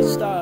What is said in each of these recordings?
start.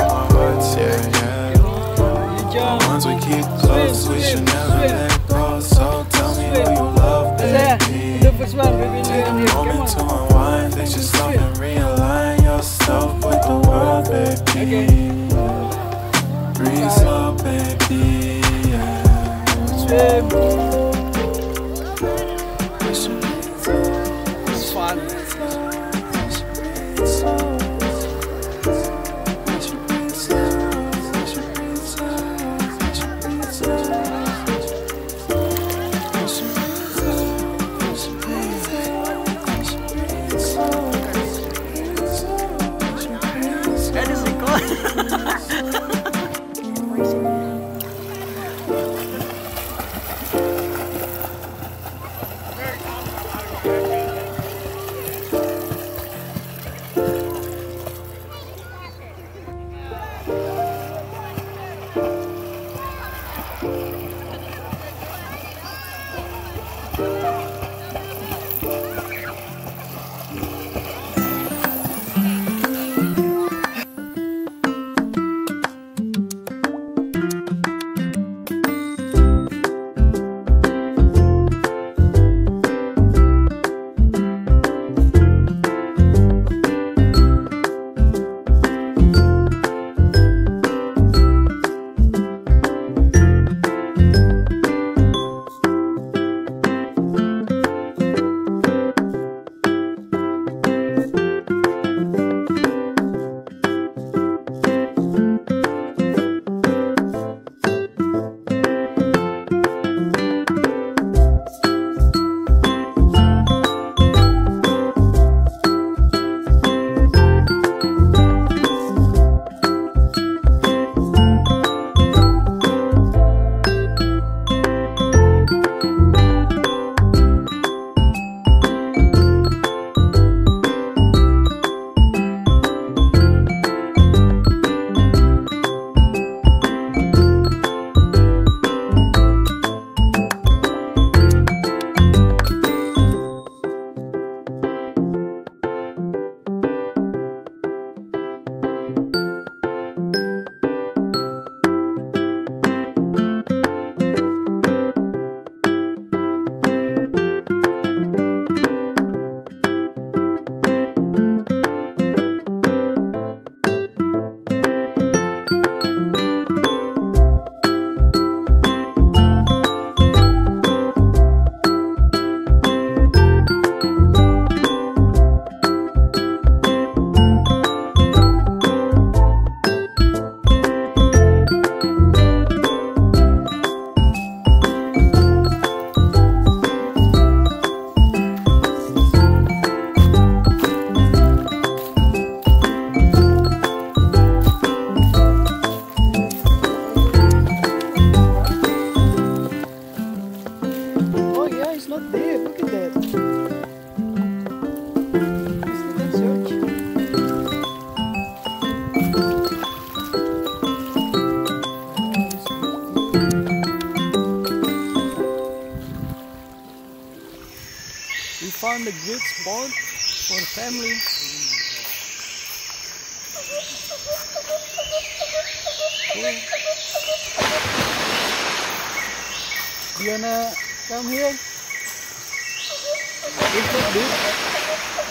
our hearts, yeah, yeah. The ones we keep close, we should never let go. So tell me who you love, baby. Take a moment to unwind, fix yourself and realign yourself with the world, baby. Breathe slow, baby, yeah. Found a good spot for family. Cool. You wanna come here? Is it deep?